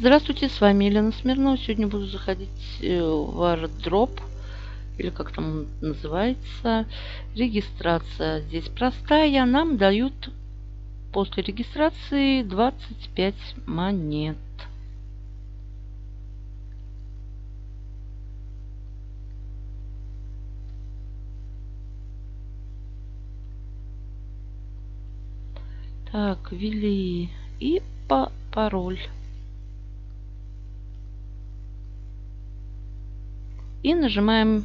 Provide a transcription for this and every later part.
Здравствуйте, с вами Елена Смирнова. Сегодня буду заходить э, в airdrop, или как там называется, регистрация. Здесь простая, нам дают после регистрации 25 монет. Так, ввели и по пароль. И нажимаем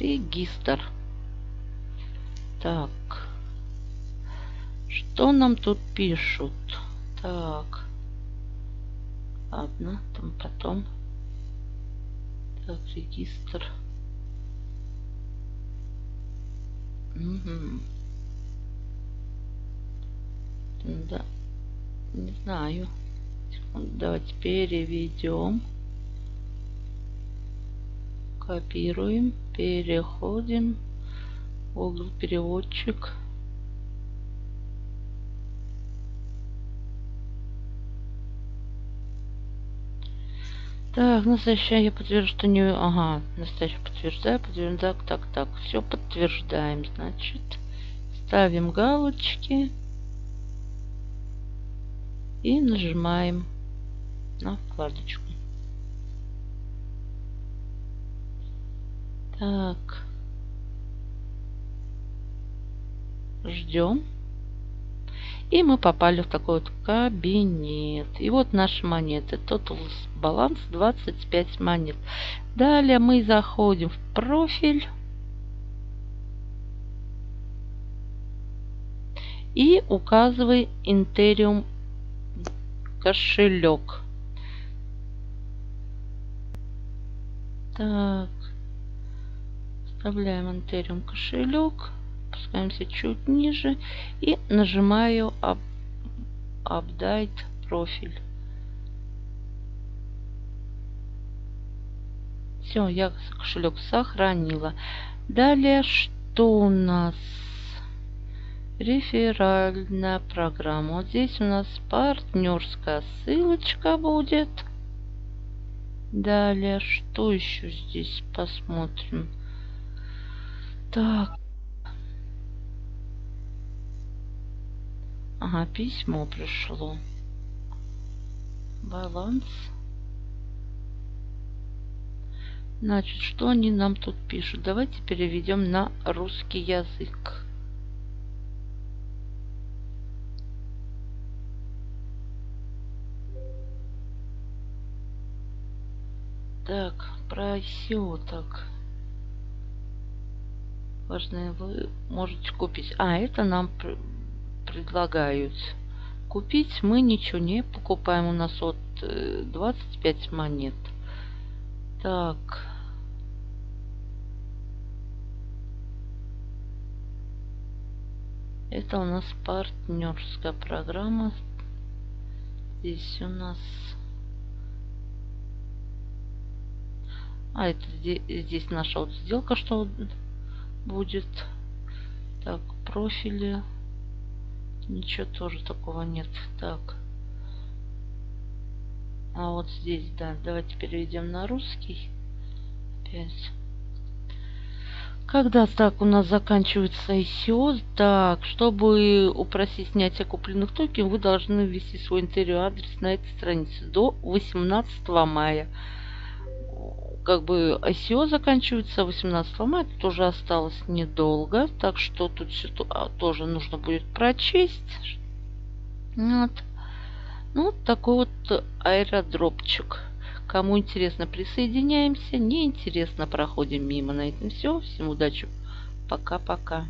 регистр. Так. Что нам тут пишут? Так. Ладно, там потом. Так, регистр. Угу. Да. Не знаю. Давайте переведем. Копируем, переходим. Google переводчик. Так, настоящее я подтверждаю. Ага, настоящее подтверждаю, подтверждаю. Так, так, так. Все подтверждаем, значит. Ставим галочки. И нажимаем на вкладочку. Так. Ждем. И мы попали в такой вот кабинет. И вот наши монеты. Total баланс 25 монет. Далее мы заходим в профиль. И указывай Ethereum кошелек. Так. Вставляем Ethereum кошелек. Опускаемся чуть ниже. И нажимаю Update профиль. Все, я кошелек сохранила. Далее, что у нас? Реферальная программа. Вот здесь у нас партнерская ссылочка будет. Далее, что еще здесь посмотрим? Так. Ага, письмо пришло. Баланс. Значит, что они нам тут пишут? Давайте переведем на русский язык. Так, про так важное вы можете купить. А, это нам предлагают купить. Мы ничего не покупаем. У нас от 25 э, монет. Так. Это у нас партнерская программа. Здесь у нас... А, это здесь, здесь наша вот сделка, что будет. Так, профили. Ничего тоже такого нет. Так. А вот здесь, да. Давайте переведем на русский. Опять. Когда так у нас заканчивается ICO, так, чтобы упросить снятие купленных токенов, вы должны ввести свой интервью адрес на этой странице до 18 мая как бы ICO заканчивается 18 мая, тут уже осталось недолго, так что тут а, тоже нужно будет прочесть. Вот. Ну, вот такой вот аэродропчик. Кому интересно, присоединяемся. Не интересно, проходим мимо. На этом все. Всем удачи. Пока-пока.